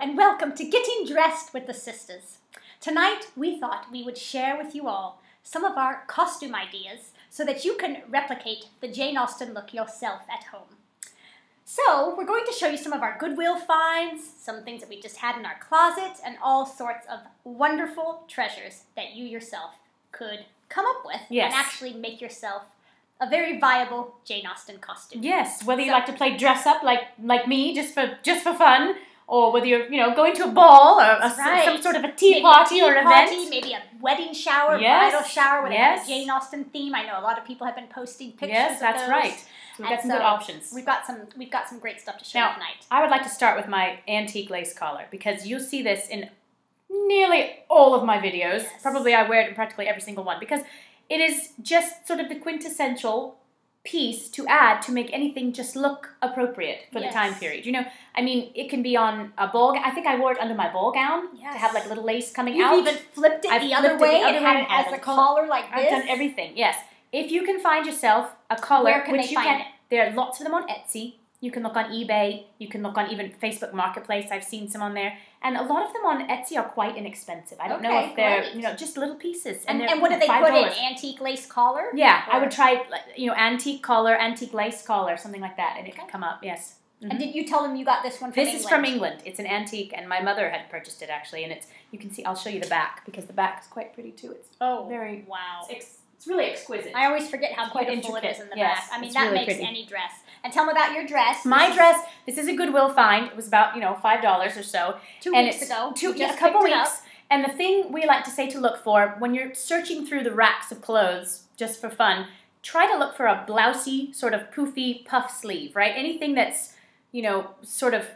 and welcome to Getting Dressed with the Sisters. Tonight, we thought we would share with you all some of our costume ideas so that you can replicate the Jane Austen look yourself at home. So, we're going to show you some of our Goodwill finds, some things that we just had in our closet, and all sorts of wonderful treasures that you yourself could come up with Yes. and actually make yourself a very viable Jane Austen costume. Yes, whether you So- like to play dress up like like me just for just for fun, or whether you're you know going to a ball or a, right. some sort of a tea Maybe party a tea or an party, event. maybe a wedding shower, Yes, bridal shower with yes. a Jane Austen theme. I know a lot of people have been posting pictures. Yes, that's those. right. So we've And got some so good options. We've got some. We've got some great stuff to show Now- you tonight. I would like to start with my antique lace collar because you'll see this in nearly all of my videos. Yes. Probably I wear it in practically every single one because it is just sort of the quintessential piece to add to make anything just look appropriate for Yes. the time period. You know, I mean, it can be on a ball. I think I wore it under my ball gown Yes. to have like little lace coming You've out. even flipped it I've the other it the way other and had it as a collar like this. I've done everything. Yes. If you can find yourself a collar, which you can, it? there are lots of them on Etsy. You can look on eBay. You can look on even Facebook Marketplace. I've seen some on there, and a lot of them on Etsy are quite inexpensive. I don't know if they're great. you know just little pieces. And, they're and what do they put in? Antique lace collar? Yeah, I would try you know antique collar, antique lace collar, something like that, and it Okay. could come up. Yes. Mhm. And did you tell them you got this one from This England? is from England. It's an antique, and my mother had purchased it actually, and it's you can see. I'll show you the back because the back is quite pretty too. It's Oh, very wow. it's, it's really exquisite. I always forget how quite beautiful it is in the Yes, back. I mean, that really makes pretty. any dress. And tell them about your dress. My This is dress. This is a Goodwill find. It was about you know five dollars or so, two and weeks it's ago. two yeah, a couple picked it up. weeks. And the thing we like to say to look for when you're searching through the racks of clothes just for fun, try to look for a blousy sort of poofy puff sleeve, right? Anything that's you know sort of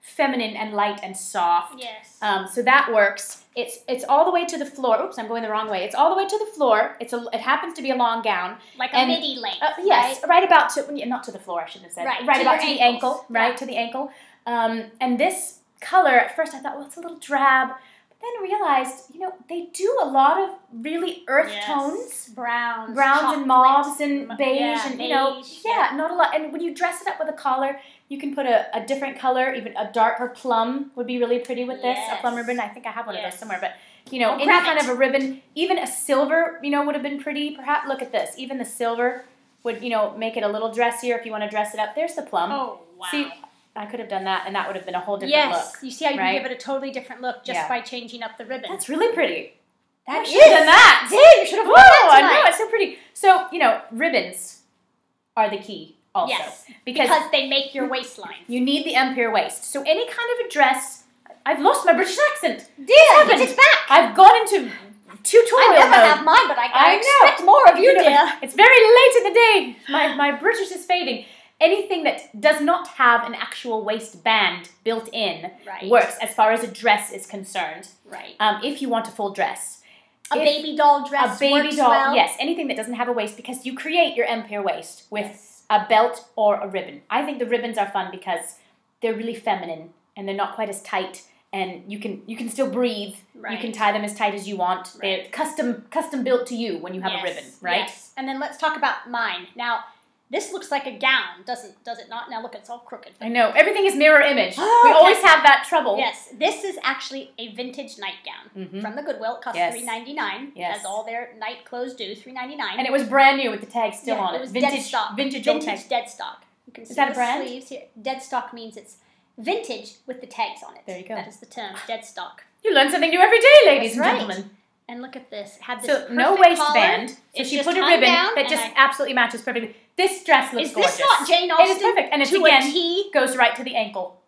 feminine and light and soft. Yes. Um, so that works. It's it's all the way to the floor. Oops, I'm going the wrong way. It's all the way to the floor. It's a it happens to be a long gown. like a and- midi length. Uh, yes, right? about to not to the floor. I should have said Right, right to about to the ankle, right Yeah. to the ankle. Um, and this color at first I thought, well, it's a little drab, but then realized, you know, they do a lot of really earth Yes. tones, Browns. browns and mauves and beige, yeah, and you know, beige, yeah, not a lot. And when you dress it up with a collar, you can put a, a different color, even a darker plum would be really pretty with this. A plum ribbon. I think I have one of those somewhere, but you know, Oh, any kind it. of a ribbon, even a silver, you know, would have been pretty. Perhaps look at this. Even the silver would, you know, make it a little dressier if you want to dress it up. There's the plum. Oh, wow. See, I could have done that, and that would have been a whole different yes. look. You see how you right? can give it a totally different look just Yeah. by changing up the ribbon. That's really pretty. That I should have done that. Did you should have Whoa, worn that I know it's so pretty. So you know, ribbons are the key also Yes, because, because they make your waistline. you need the empire waist. So any kind of a dress. I've lost my British accent. Dear, get it back. I've gone into tutorial I never mode. have mine, but I, I, I know. expect more of you, know, dear. It's very late in the day. My, my British is fading. Anything that does not have an actual waistband built in Right. works as far as a dress is concerned. Right. Um, if you want a full dress, A If- baby doll dress a baby doll, well. yes, anything that doesn't have a waist, because you create your empire waist with Yes. A belt or a ribbon. I think the ribbons are fun because they're really feminine and they're not quite as tight, and you can you can still breathe. You can tie them as tight as you want. They're custom custom built to you when you have Yes, a ribbon, right? Yes. And then let's talk about mine. Now, this looks like a gown, doesn't does it not? Now look, it's all crooked. I know everything is mirror image. Oh, we always have that trouble. Yes, this is actually a vintage nightgown Mhm. from the Goodwill. It costs Yes. three ninety nine. Yes. As all their night clothes do, three ninety nine. And it was brand new with the tag still Yeah, on it it. was vintage, dead stock. vintage, old vintage tag. dead stock. You can see that a the brand? sleeves here. Dead stock means it's vintage with the tags on it. There you go. That is the term, dead stock. You learn something new every day, ladies That's and right. gentlemen. And look at this. It had this So no waistband. collar. So It's she put a ribbon that just I- absolutely matches perfectly. This dress looks Is gorgeous. this not Jane It Austen? is perfect, and it's to again a T? goes right to the ankle.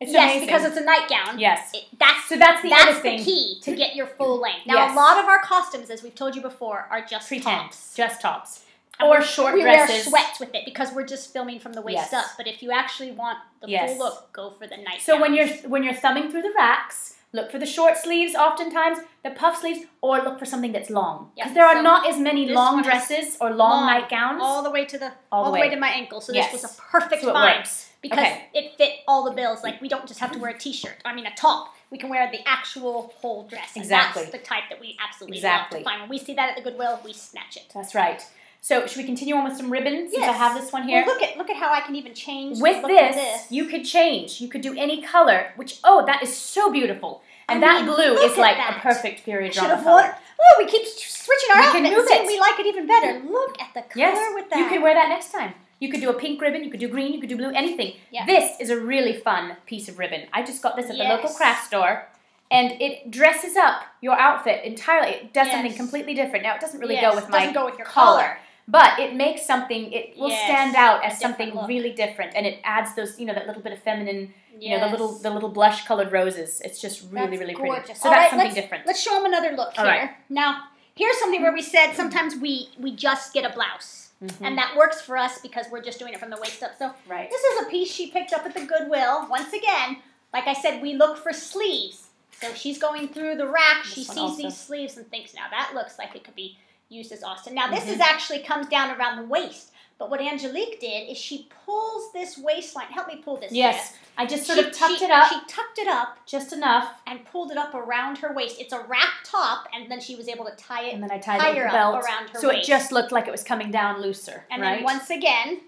It's yes, amazing. because it's a nightgown. yes. It, that's So that's the that's the key to get your full length. Now, Yes. a lot of our costumes, as we've told you before, are just Pretend, tops. just tops, And or short we dresses. wear sweats with it because we're just filming from the waist Yes. up. But if you actually want the Yes. full look, go for the nightgown. So when you're when you're thumbing through the racks, look for the short sleeves. Oftentimes, the puff sleeves, or look for something that's long. Because there are so not as many long dresses or long, long, nightgowns. all the way to the All all, the way. way. to my ankle, so Yes. this was a perfect so find because Okay. it fit all the bills. Like we don't just have to wear a t-shirt. I mean, a top. We can wear the actual whole dress. And Exactly. That's the type that we absolutely Exactly. love to find. When we see that at the Goodwill, we snatch it. That's right. So should we continue on with some ribbons? Since I have this one here. Well, look at look at how I can even change with of this, you could change. You could do any color. Which oh, that is so beautiful. And I that mean, blue is like that. a perfect period drama color. Oh, we keep switching our We can outfits. it. we like it even better. Look at the color Yes, with that. you could wear that next time. You could do a pink ribbon. You could do green. You could do blue. Anything. Yeah. This is a really fun piece of ribbon. I just got this at the local craft store, and it dresses up your outfit entirely. It does something completely different. Now it doesn't really Yes, go with my go with your collar. collar. But it makes something. It will Yes, stand out as something look. really different, and it adds those, you know, that little bit of feminine, you know, the little the little blush colored roses. It's just really, That's really gorgeous. pretty. So All that's right, something let's, different. Let's show them another look All here. right. Now, here's something where we said sometimes we we just get a blouse, Mhm. and that works for us because we're just doing it from the waist up. So Right. this is a piece she picked up at the Goodwill. Once again, like I said, we look for sleeves. So she's going through the rack. This she sees also. these sleeves and thinks, now that looks like it could be used as Austen. Now this Mhm. is actually comes down around the waist. But what Angelique did is she pulls this waistline. Help me pull this. Yes, I just sort She- of tucked she- it up She tucked it up just enough, and pulled it up around her waist. It's a wrap top, and then she was able to tie it. and then I tied it with the belt, around her so waist. it just looked like it was coming down looser. And right? then once again,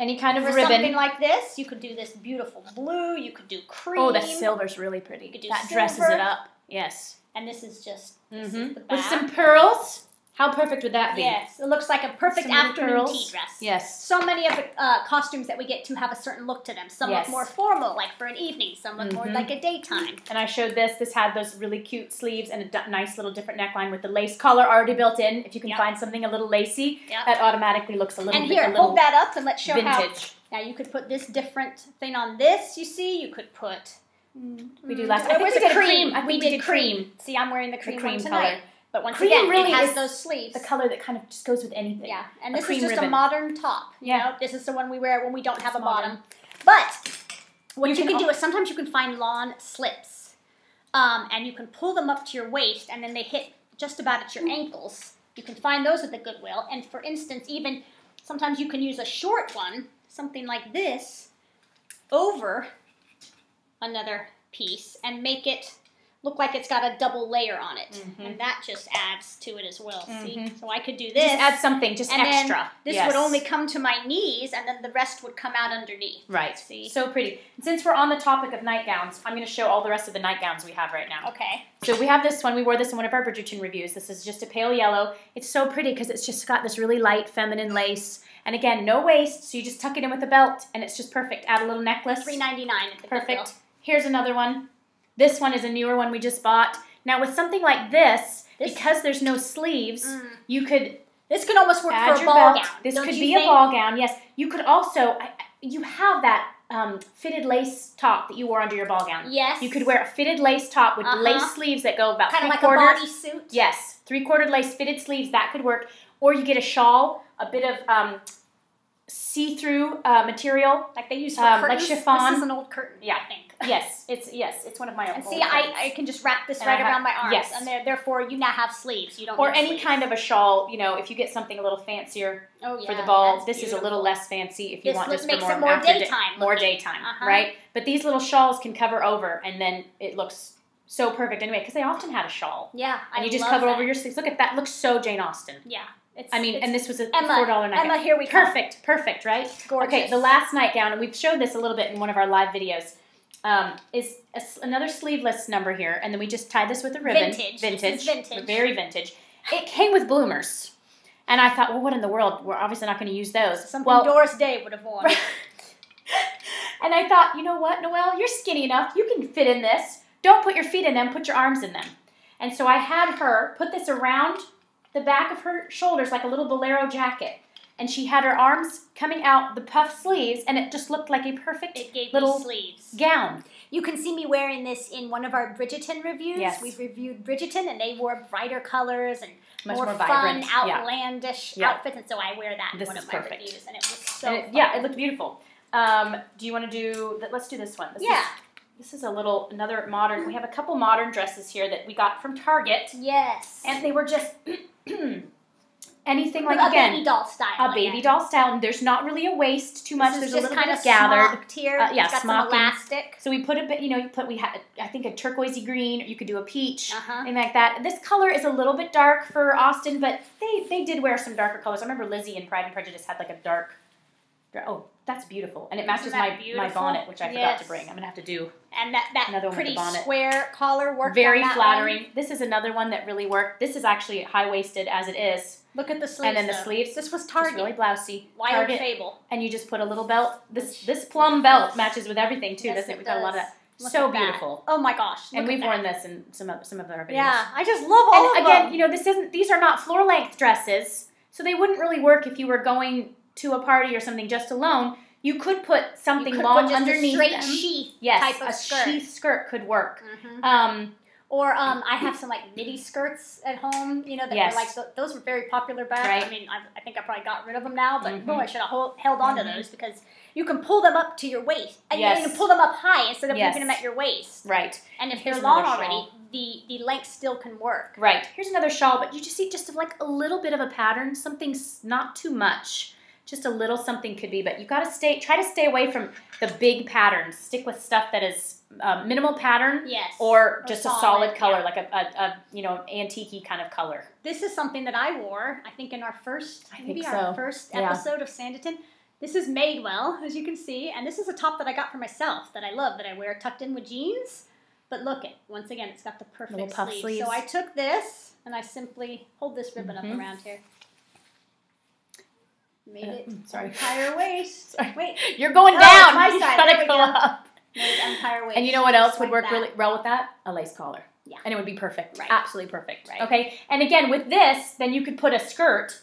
Any kind of ribbon. something like this, you could do this beautiful blue. You could do cream. Oh, the silver's really pretty. You could do that dresses it up. Yes. And this is just this hmm is. With some pearls. How perfect would that be? Yes, it looks like a perfect Some afternoon tea dress. Yes. So many of the uh, costumes that we get to have a certain look to them. Some Yes. look more formal, like for an evening. Some look more Mhm. like a daytime. And I showed this. This had those really cute sleeves and a d- nice little different neckline with the lace collar already built in. If you can Yep. find something a little lacy, Yep. that automatically looks a little And bit here, hold that up and let's show how. Now you could put this different thing on this. You see, you could put. We do Mm, last. I where think was we did cream. I think we we did did cream. See, I'm wearing the cream, cream one tonight. color. But once Cream again, really it has those sleeves. The color that kind of just goes with anything. yeah, and a this is just ribbon. a modern top. You Yeah. know, this is the one we wear when we don't have It's a modern. bottom. But what You you, can can, do is sometimes you can find lawn slips, um, and you can pull them up to your waist, and then they hit just about at your ankles. You can find those at the Goodwill. And for instance, even sometimes you can use a short one, something like this, over another piece, and make it look like it's got a double layer on it, Mhm. and that just adds to it as well. See, Mhm. so I could do this. Just add something, just extra. this Yes. would only come to my knees, and then the rest would come out underneath. Right. See? So pretty. And since we're on the topic of nightgowns, I'm going to show all the rest of the nightgowns we have right now. Okay. So we have this one. We wore this in one of our Bridgerton reviews. This is just a pale yellow. It's so pretty because it's just got this really light feminine lace. And again, no waist, so you just tuck it in with a belt, and it's just perfect. Add a little necklace. Three ninety nine at the Perfect. Goodwill. Here's another one. This one is a newer one we just bought. Now with something like this, This- because there's no sleeves, Mm. you could This could almost work for a ball gown. This don't could be think? a ball gown. Yes, you could also. You have that um, fitted lace top that you wore under your ball gown. Yes. You could wear a fitted lace top with Uh-huh. lace sleeves that go about kind of like a bodysuit. Yes, three quarter lace fitted sleeves that could work. Or you get a shawl, a bit of um, see through uh, material. like they use for Um, like chiffon. This is an old curtain. Yeah. I think. Yes, it's yes, it's one of my own. And see, I. I can just wrap this And right have- around my arms, yes. and therefore you now have sleeves. You don't or any sleeves. kind of a shawl. You know, if you get something a little fancier oh, yeah, for the ball, this is a little less fancy if you This want look- this for makes more, it more after day- daytime more daytime, Uh-huh. right? But these little shawls can cover over, and then it looks so perfect anyway. Because they often had a shawl, Yeah, and I you just cover that. over your sleeves. Look at that; looks so Jane Austen. Yeah, it's. I mean, and this was a Emma, four dollar nightgown. Emma, here we come. Perfect, perfect, right? Gorgeous. Okay, the last nightgown, and we've showed this a little bit in one of our live videos, um, is a another sleeveless number here, and then we just tied this with a ribbon. Vintage. Vintage. vintage. Very vintage. It came with bloomers. And I thought, well, what in the world? We're obviously not going to use those. Something well, Doris Day would have worn. and I thought, you know what, Noelle, you're skinny enough. You can fit in this. Don't put your feet in them, put your arms in them. And so I had her put this around the back of her shoulders like a little bolero jacket. And she had her arms coming out, the puff sleeves, and it just looked like a perfect It gave little sleeves. gown. You can see me wearing this in one of our Bridgerton reviews. Yes. We've reviewed Bridgerton, and they wore brighter colors and Much more, more fun, vibrant. Yeah. outlandish Yeah. outfits, and so I wear that This in one is of my perfect. reviews, and it looks so. It- fun. yeah, it looked beautiful. Um, do you want to do? th- Let's do this one. This Yeah. Is, this is a little another modern. We have a couple modern dresses here that we got from Target, Yes. and they were just anything like a again baby doll style. a baby again. doll style. And there's not really a waist too much. There's a just little kind bit of gathered. here. Uh, yeah, some elastic. So we put a bit, you know, you put we had I think a turquoisey green. Or you could do a peach. Uh-huh. Anything like that. This color is a little bit dark for Austen, but they they did wear some darker colors. I remember Lizzie in Pride and Prejudice had like a dark. Oh, that's beautiful, and it matches my that my bonnet, which I forgot to bring. I'm gonna have to do And that, that Another one pretty the bonnet. square collar worked very flattering. one. This is another one that really worked. This is actually high waisted as it is, Look at the sleeves. and then the though. sleeves. This was Just Target. really blousy. Wild Target, Fable. and you just put a little belt. This this plum belt matches with everything too, Yes, doesn't it? We've got a lot of that. Look so beautiful. Oh my gosh. and we've worn this in some of some of our videos. Yeah, I just love all and of again, them. you know, this isn't these are not floor length dresses, so they wouldn't really work if you were going to a party or something just alone. You could put something could long put just underneath a straight them. sheath yes, type of a skirt. sheath skirt could work. Mhm. Um, Or um, I have some like midi skirts at home. You know that Yes. were like th- those were very popular back. Right. I mean, I, I think I probably got rid of them now, but Mhm. boy, I should have hold, held on Mhm. to those because you can pull them up to your waist, and you- Yes. you can pull them up high instead of Yes. leaving them at your waist. right, And if Here's they're long already, the the length still can work. right. Here's another shawl, but you just see just like a little bit of a pattern, something s- not too much. Just a little something could be, but you got to stay. Try to stay away from the big patterns. Stick with stuff that is uh, minimal pattern Yes. or Or just a solid, solid color, yeah. like a, a, a you know antique kind of color. This is something that I wore, I think, in our first, I maybe think our first Yeah. episode of Sanditon. This is made well, as you can see, and this is a top that I got for myself that I love that I wear tucked in with jeans. But look it, once again, it's got the perfect sleeve. sleeves. So I took this and I simply hold this ribbon Mhm. up around here. Made Uh, it mm, sorry. Empire waist. Sorry. Wait, You're going Oh, down. my You side. gotta There go up. made Empire waist. And you know what else would work that. really well with that? A lace collar. Yeah. And it would be perfect. Right. Absolutely perfect. Right. Okay. And again, with this, then you could put a skirt,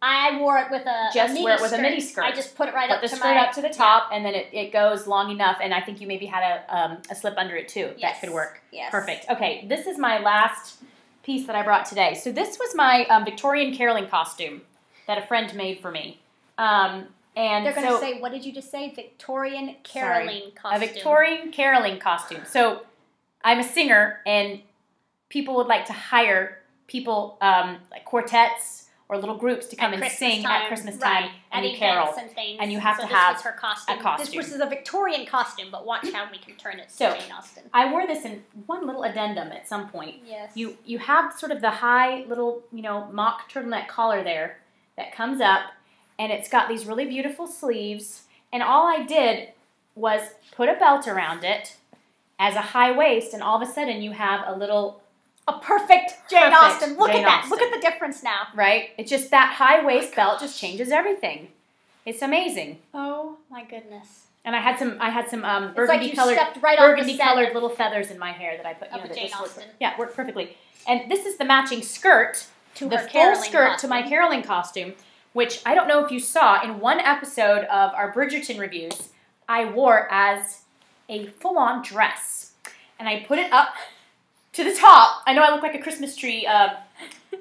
I wore it with a Just a mini wear it with a skirt. mini skirt. I just put it right put up the to skirt my up to the top, and then it, it goes long enough. And I think you maybe had a, um, a slip under it too. Yes. That could work. Yes. Perfect. Okay. This is my last piece that I brought today. So this was my um, Victorian caroling costume that a friend made for me. Um, and They're going to so, say, what did you just say? Victorian Sorry. caroling a. Victorian caroling costume. So I'm a singer, and people would like to hire people um, like quartets or little groups to come At and Christmas sing time, at Christmas time right, and at you carol. and things. And you have so to this have her costume. a costume. This was a Victorian costume, but watch how we can turn it to So- Jane Austen. I wore this in one little addendum at some point. Yes. You you have sort of the high little you know mock turtleneck collar there that comes up, and it's got these really beautiful sleeves. And all I did was put a belt around it as a high waist, and all of a sudden you have a little a perfect Jane Perfect Austen. Look Jane at that. Look at the difference now. right. It's just that high waist belt just changes everything. It's amazing. Oh my goodness. And I had some I had some um, like burgundy you colored right burgundy colored little feathers in my hair that I put. You know, a that Jane just worked- Yeah, worked perfectly. And this is the matching skirt to the full caroling skirt to my costume. caroling costume, which I don't know if you saw in one episode of our Bridgerton reviews. I wore as a full-on dress, and I put it up to the top. I know I look like a Christmas tree, uh,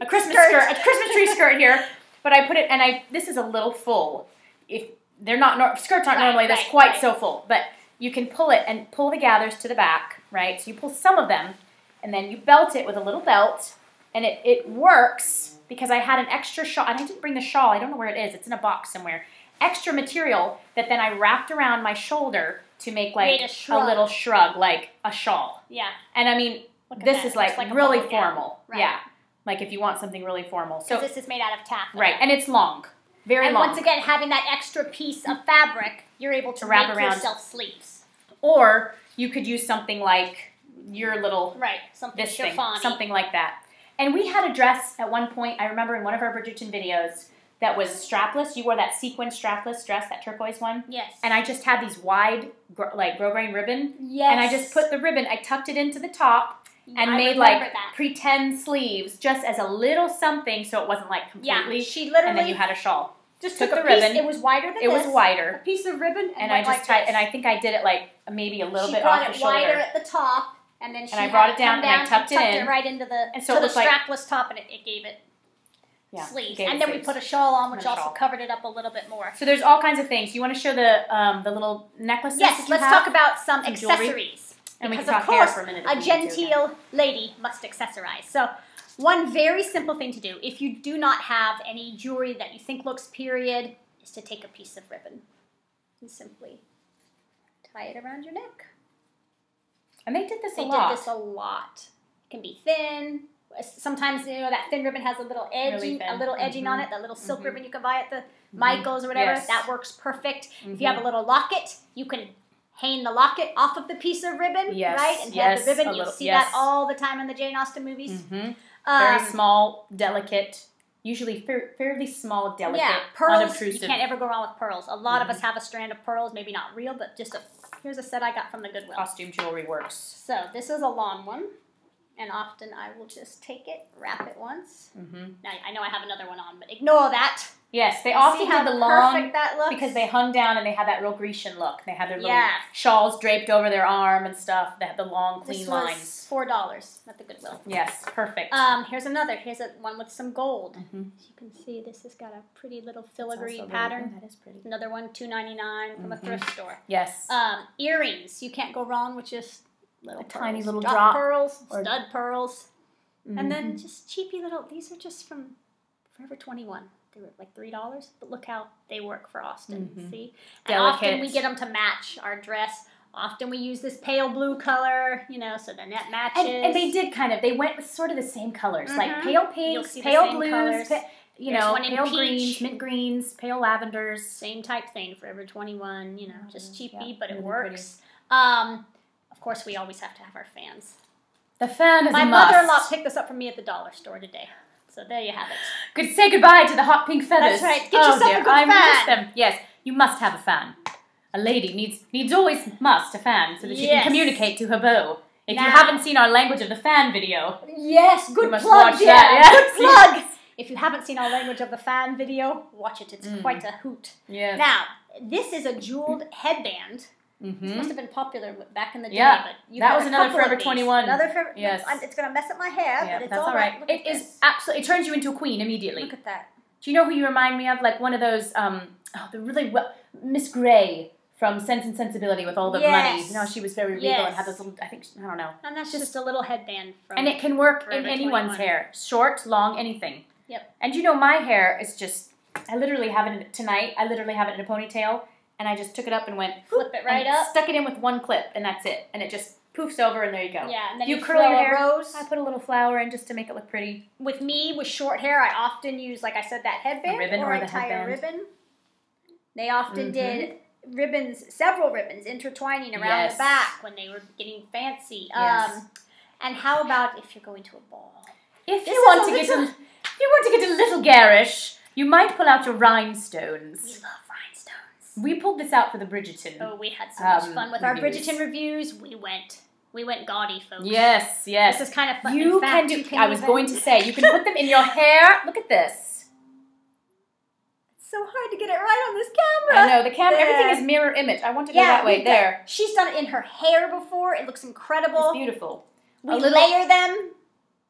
a Christmas Skirt. skirt, a Christmas tree skirt here, but I put it, and I this is a little full. If they're not nor- skirts aren't Right, normally this quite right. so full, but you can pull it and pull the gathers to the back, right? So you pull some of them, and then you belt it with a little belt, and it, it works because I had an extra shawl, and I didn't bring the shawl. I don't know where it is. It's in a box somewhere. Extra material that then I wrapped around my shoulder to make like a a, little shrug, like a shawl. Yeah. And I mean, Look this is It like, really gown. formal. Right. Yeah, like if you want something really formal. So this is made out of taffeta. right, and it's long, very and long. once again, having that extra piece of fabric, you're able to, To wrap make around. yourself sleeves. or you could use something like your little Right. Something this thing, chiffon something like that. And we had a dress at one point. I remember in one of our Bridgerton videos that was strapless. You wore that sequin strapless dress, that turquoise one. Yes. And I just had these wide, gr- like grosgrain ribbon, yes. and I just put the ribbon. I tucked it into the top and I made like that. pretend sleeves, just as a little something, so it wasn't like completely. Yeah, she literally and then you had a shawl. just took took, the a piece. ribbon. It was wider than It was this, A wider, piece of ribbon, and, and I just like tied. this. And I think I did it like maybe a little she bit off the it wider at the top, and then she I brought it down come and I tucked it tucked in. right into the And so to the looked like- strapless top, and it, it gave it Yeah, sleeves. gave it and then we put a shawl on, which also shawl. covered it up a little bit more. So there's all kinds of things. You want to show the um, the little necklaces? Yes, let's have? talk about some, Some accessories. And we because can of course, for a minute. A we need to again. genteel lady must accessorize. So One very simple thing to do, if you do not have any jewelry that you think looks period, is to take a piece of ribbon and simply tie it around your neck. And they did this They a lot. did this a lot. It can be thin. Sometimes you know that thin ribbon has a little edging, Really a little edging on Mhm. it. That little silk Mhm. ribbon you can buy at the Michaels or whatever. Yes. That works perfect. If you have a little locket, you can hang the locket off of the piece of ribbon, Yes, right? And yes, have the ribbon. a You little- see that all the time in the Jane Austen movies. Um, Very small, delicate, usually fair, fairly small, delicate, yeah, pearls. unobtrusive. You can't ever go wrong with pearls. A lot Mm-hmm. of us have a strand of pearls, maybe not real, but just a. Here's a set I got from the Goodwill. costume jewelry works. So this is a long one, and often I will just take it, wrap it once. hmm Now I know I have another one on, but ignore that. Yes, they often did the long that looks because they hung down and they had that real Grecian look. They had their little Yeah. shawls draped over their arm and stuff. They had the long, clean this lines. was four dollars at the Goodwill. Yes, perfect. Um, here's another. Here's a one with some gold. Mhm. As you can see, this has got a pretty little filigree also really pattern. That is pretty. Another one, two ninety nine from a Mhm. thrift store. Yes. Um, earrings. You can't go wrong with just little A tiny little drop, drop pearls, or- stud pearls, and then Mhm. just cheapy little. These are just from Forever Twenty One. They were like three dollars, but look how they work for Austen. Mhm. See, and often we get them to match our dress. Often we use this pale blue color, you know, so then that matches. and, and they did kind of. They went with sort of the same colors, like Mhm. pale pinks, pale blues, pa- you There's know, pale peach. greens, mint greens, pale lavenders. same type thing. Forever Twenty One, you know, just cheapy, but it really works. Um, of course, we always have to have our fans. The fan is My a must. mother-in-law picked this up for me at the dollar store today. So there you have it. Good. Say goodbye to the hot pink feathers. That's right. Get oh, yourself a dear. good I miss them. Yes, you must have a fan. A lady needs needs always must a fan so that she can communicate to her beau. If you haven't seen our language of the fan video, Yes, good You must plug, watch Jan. that, yes. Good plug. If you haven't seen our language of the fan video, watch it. It's Mm. quite a hoot. yes. Now, this is a jeweled headband. Hmm Must have been popular back in the day. Yeah, but that was another Forever 21. Another Forever. Yes. I'm- It's gonna mess up my hair, Yeah, but it's that's all right. Look It is this. absolutely. It turns you into a queen immediately. Look at that. Do you know who you remind me of? Like one of those, um, oh, the really well, Miss Grey from Sense and Sensibility with all the money. Yes. You know, she was very regal and had this little. I think I don't know. And that's just, a little headband from. and it can work in anyone's 21. hair, short, long, anything. Yep. And you know, my hair is just. I literally have it tonight. I literally have it in a ponytail, and I just took it up and went flip it right up. stuck it in with one clip, and that's it. And it just poofs over, and there you go. Yeah, and then You you, curl your hair. rose. I put a little flower in just to make it look pretty. with me with short hair, I often use, like I said, that headband, ribbon or, or I tie headband. a ribbon. They often Mhm. did ribbons, several ribbons intertwining around Yes. the back when they were getting fancy. Yes. Um, and how about if you're going to a ball? If This you want a to get a, if you want to get a little garish, you might pull out your We love rhinestones. We pulled this out for the Bridgerton. Oh, we had so Um, much fun with our reviews. Bridgerton reviews. We went, we went gaudy, folks. Yes, yes. This is kind of fun. you fact, can do. you can I was even- going to say you can put them in your hair. Look at this. It's so hard to get it right on this camera. I know the camera. There. Everything is mirror image. I want to go Yeah, that way. we've got- There. She's done it in her hair before. It looks incredible. It's beautiful. We A little- layer them,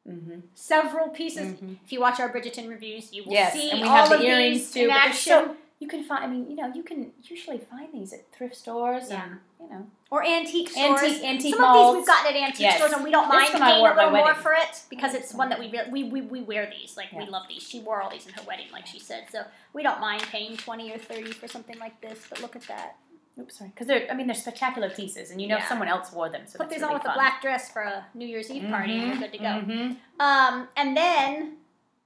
Mm-hmm. several pieces. Mhm. If you watch our Bridgerton reviews, you will Yes, see and we all have the of earrings these too. in but action. You can find. I mean, you know, you can usually find these at thrift stores. Yeah. And, you know, or antique stores. antique antique Some malls. of these we've gotten at antique Yes. stores, and we don't This mind paying a little more for it because it's one that we re- we, we we wear these. Like we love these. She wore all these in her wedding, like she said. So we don't mind paying twenty or thirty for something like this. But look at that. Oops, sorry. Because they're. I mean, they're spectacular pieces, and you know Yeah. someone else wore them. So Put these really on with fun. a black dress for a New Year's Eve party, and Mhm, you're good to go. mhm. Um, and then.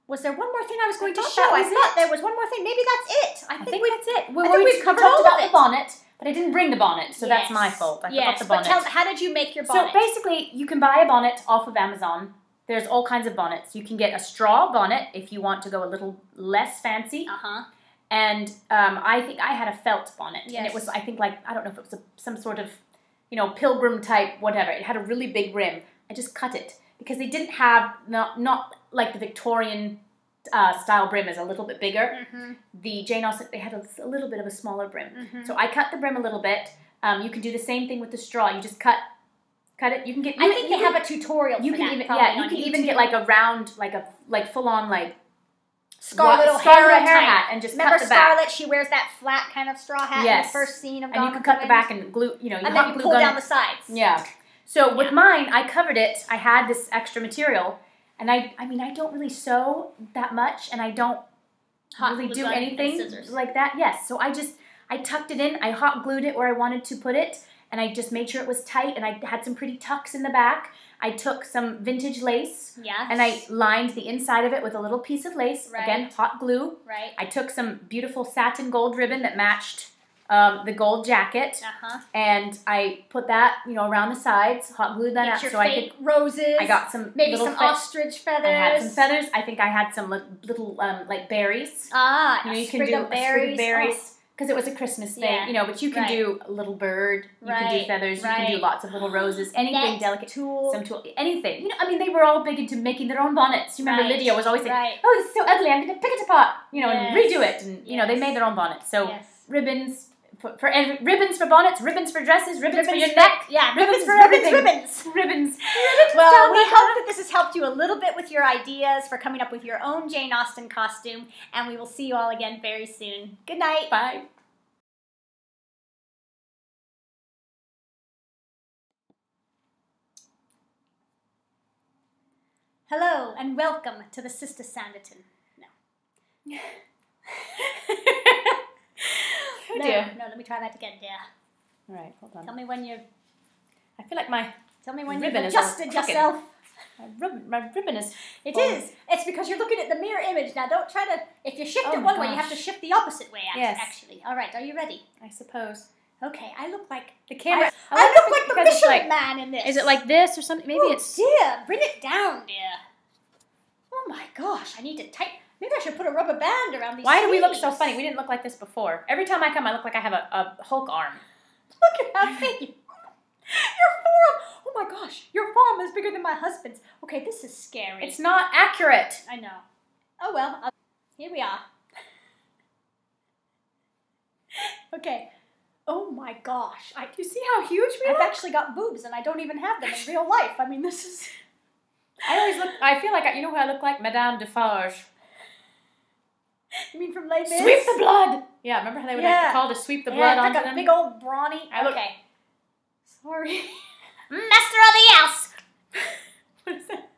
Was there one more thing I was going to show? I thought it. there was one more thing. Maybe that's it. I I think, think that's it. We, I we, we've covered talked all of about it. the bonnet, but I didn't bring the bonnet, so that's my fault. I yes, forgot the bonnet. but tell, how did you make your bonnet? so basically, you can buy a bonnet off of Amazon. There's all kinds of bonnets. You can get a straw bonnet if you want to go a little less fancy, uh huh. and um, I think I had a felt bonnet, and it was I think like I don't know if it was a, some sort of you know pilgrim type whatever. It had a really big rim. I just cut it because they didn't have not not like the Victorian uh, style brim is a little bit bigger. Mm-hmm. The Jane Austen they had a, a little bit of a smaller brim. Mm-hmm. So I cut the brim a little bit. Um, you can do the same thing with the straw. You just cut, cut it. You can get. I think you they have a tutorial. You for can that even yeah. You can even YouTube. get like a round, like a like full on like Scarlett O'Hara Scarlett type. hat and just Remember cut the back. Scarlett? She wears that flat kind of straw hat in Yes. the first scene of And you can cut the back and glue. You know, you and then you glue pull down it. the sides. Yeah. So with mine, I covered it. I had this extra material, and I I mean I don't really sew that much, and I don't Hot really do anything like that. Yes, so I just I tucked it in. I hot glued it where I wanted to put it, and I just made sure it was tight. And I had some pretty tucks in the back. I took some vintage lace Yes. and I lined the inside of it with a little piece of lace. Again, hot glue. right. I took some beautiful satin gold ribbon that matched um, the gold jacket, Uh huh. and I put that you know around the sides. Hot glued that Get up your so I fake could. roses. I got some maybe some fe- ostrich feathers. I had some feathers. I think I had some li- little um, like berries. Ah, You know, you can do of berries. berries because it was a Christmas thing. Yeah. You know, but you can Right. do a little bird. You can do feathers, Right. You can do lots of little roses. Oh, Anything net, delicate. Tulle. Some tulle, anything. You know, I mean, they were all big into making their own bonnets. You remember Right. Lydia was always saying, right. "Oh, this is so ugly. I'm going to pick it apart." You know, and redo it. And you know, they made their own bonnets. So yes. ribbons for, for ribbons for bonnets, ribbons for dresses, ribbons, for Ribbons your neck, Yeah, ribbons ribbons, for ribbons, everything. ribbons. ribbons. Well, we hope that this has helped you a little bit with your ideas for coming up with your own Jane Austen costume, and we will see you all again very soon. Good night. Bye. Hello, and welcome to the Sister Sanditon. No. oh no, dear. no, let me try that again, dear. All right, hold on. Tell me when you're. I feel like my Tell me when Ribbon you've adjusted yourself. my ribbon, my ribbon is. It is. It's because you're looking at the mirror image. Now, don't try to. If you shift Oh it one way, you have to shift the opposite way. act- Yes. Actually. All right. Are you ready? I suppose Okay. I look like. the camera. I, wonder look like the Michelin like- Man in this. Is it like this or something? Maybe oh, it's. dear. Bring it down, dear. Oh my gosh. I need to tighten. Maybe I should put a rubber band around these. Why do we look so funny? We didn't look like this before. Every time I come, I look like I have a, a Hulk arm. Look at how big. Your forearm. Oh my gosh. Your forearm is bigger than my husband's. Okay, this is scary. It's not accurate. I know. Oh well. Uh, here we are. okay. Oh my gosh. I, you see how huge we I've look? actually got boobs and I don't even have them in real life. I mean, this is. I always look. I feel like I, you know who I look like? Madame Defarge. You mean from Les Mis? Sweep the blood. Yeah, remember how they would Yeah. like call to sweep the yeah, blood onto like a them? big old brawny. I okay. Sorry. Master of the house. what is that?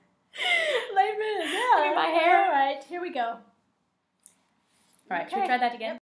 Les Mis, yeah. My hair. All right, here we go. All right, should we try that again?